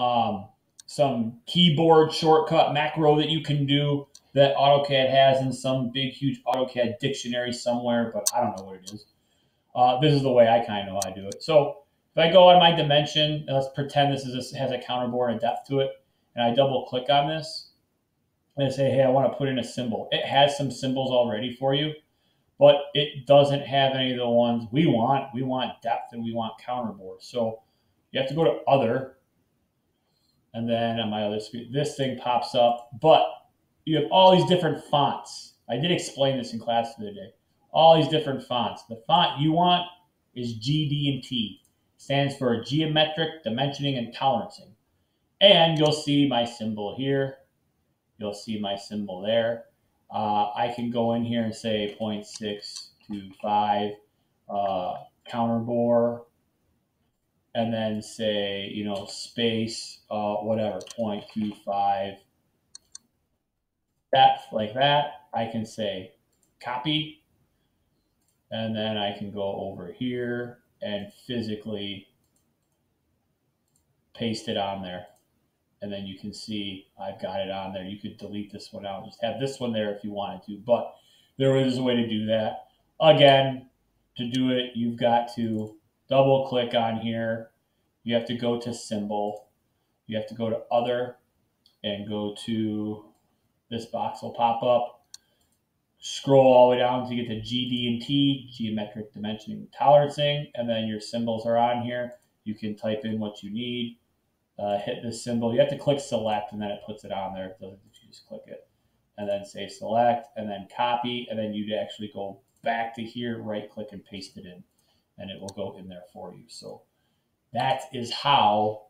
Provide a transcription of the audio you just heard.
um, some keyboard shortcut macro that you can do that AutoCAD has in some big, huge AutoCAD dictionary somewhere, but I don't know what it is. Uh, this is the way I kind of know how to do it. So if I go on my dimension, let's pretend this is a, has a counterbore and a depth to it, and I double click on this, and I say, hey, I want to put in a symbol. It has some symbols already for you, but it doesn't have any of the ones we want. We want depth and we want counterbore. So you have to go to other, and then on my other screen, this thing pops up, but you have all these different fonts. I did explain this in class the other day. All these different fonts. The font you want is GD&T. Stands for Geometric Dimensioning and Tolerancing. And you'll see my symbol here. You'll see my symbol there. Uh, I can go in here and say 0.625 uh, counterbore and then say, you know, space, uh, whatever, 0.25 depth like that. I can say copy, and then I can go over here and physically paste it on there. And then you can see I've got it on there. You could delete this one out. Just have this one there if you wanted to, but there is a way to do that. Again, to do it, you've got to double click on here. You have to go to symbol. You have to go to other and go to this box will pop up. Scroll all the way down to get to GD and T, geometric dimensioning tolerancing, and then your symbols are on here. You can type in what you need. Uh, hit this symbol. You have to click select, and then it puts it on there. Doesn't you just click it, and then say select, and then copy, and then you'd actually go back to here, right click, and paste it in, and it will go in there for you. So that is how